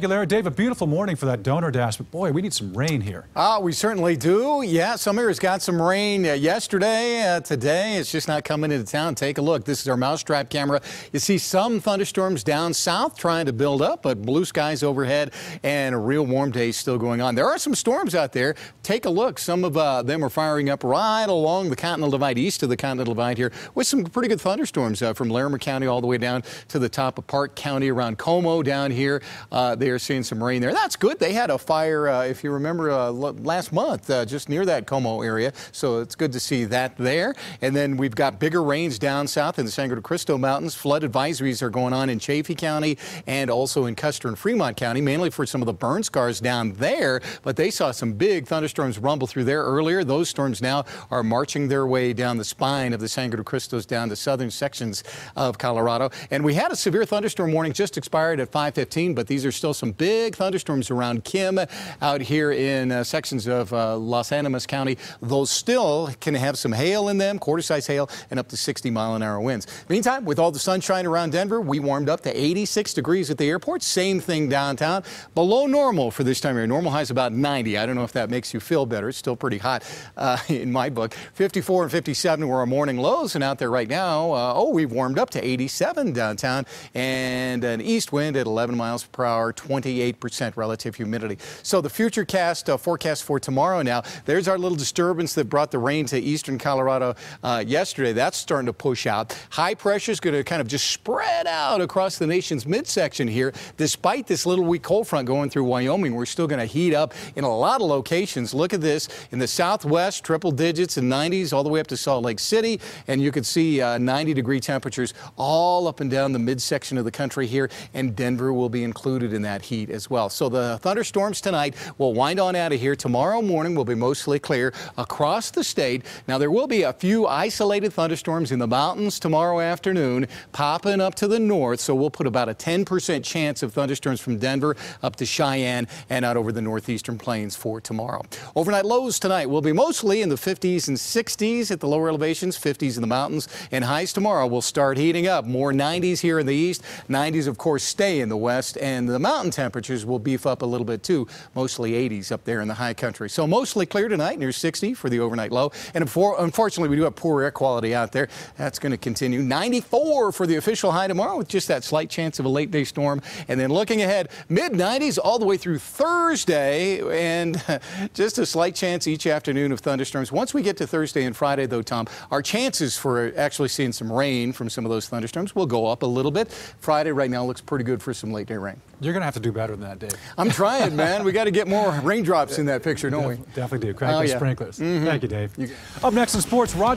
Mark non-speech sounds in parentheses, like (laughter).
Aguilera, Dave, a beautiful morning for that donor dash, but boy, we need some rain here. Ah, we certainly do. Yeah, some areas got some rain uh, yesterday. Uh, today, it's just not coming into town. Take a look. This is our mousetrap camera. You see some thunderstorms down south trying to build up, but blue skies overhead and a real warm day still going on. There are some storms out there. Take a look. Some of uh, them are firing up right along the Continental Divide, east of the Continental Divide here, with some pretty good thunderstorms uh, from Larimer County all the way down to the top of Park County around Como down here. They are seeing some rain there. That's good. They had a fire, uh, if you remember, uh, last month uh, just near that Como area. So it's good to see that there. And then we've got bigger rains down south in the Sangre de Cristo Mountains. Flood advisories are going on in Chaffee County and also in Custer and Fremont County, mainly for some of the burn scars down there. But they saw some big thunderstorms rumble through there earlier. Those storms now are marching their way down the spine of the Sangre de Cristos down to southern sections of Colorado. And we had a severe thunderstorm warning just expired at 515, but these are still some big thunderstorms around Kim out here in uh, sections of uh, Las Animas County. Those still can have some hail in them, quarter size hail, and up to 60 mile an hour winds. Meantime, with all the sunshine around Denver, we warmed up to 86 degrees at the airport. Same thing downtown. Below normal for this time of year. Normal high is about 90. I don't know if that makes you feel better. It's still pretty hot uh, (laughs) in my book. 54 and 57 were our morning lows, and out there right now, uh, oh, we've warmed up to 87 downtown, and an east wind at 11 miles per hour, 28 percent relative humidity. So the future cast uh, forecast for tomorrow now, there's our little disturbance that brought the rain to eastern Colorado uh, yesterday. That's starting to push out. High pressure is going to kind of just spread out across the nation's midsection here. Despite this little weak cold front going through Wyoming, we're still going to heat up in a lot of locations. Look at this in the southwest, triple digits and 90s all the way up to Salt Lake City. And you can see uh, 90 degree temperatures all up and down the midsection of the country here. And Denver will be included in that heat as well. So the thunderstorms tonight will wind on out of here. Tomorrow morning will be mostly clear across the state. Now there will be a few isolated thunderstorms in the mountains tomorrow afternoon popping up to the north. So we'll put about a 10% chance of thunderstorms from Denver up to Cheyenne and out over the northeastern plains for tomorrow. Overnight lows tonight will be mostly in the 50s and 60s at the lower elevations, 50s in the mountains, and highs tomorrow will start heating up. More 90s here in the east. 90s, of course, stay in the west, and the mountain temperatures will beef up a little bit too, mostly 80s up there in the high country. So mostly clear tonight, near 60 for the overnight low. And unfortunately, we do have poor air quality out there. That's going to continue. 94 for the official high tomorrow with just that slight chance of a late day storm. And then looking ahead, mid 90s all the way through Thursday and (laughs) just a slight chance each afternoon of thunderstorms. Once we get to Thursday and Friday, though, Tom, our chances for actually seeing some rain from some of those thunderstorms will go up a little bit. Friday right now looks pretty good for some late day rain. You're going to have to do better than that, Dave. I'm trying, man. We got to get more raindrops in that picture, don't we? Definitely do. Crack oh, yeah. sprinklers. Mm -hmm. Thank you, Dave. You Up next in sports, Roger.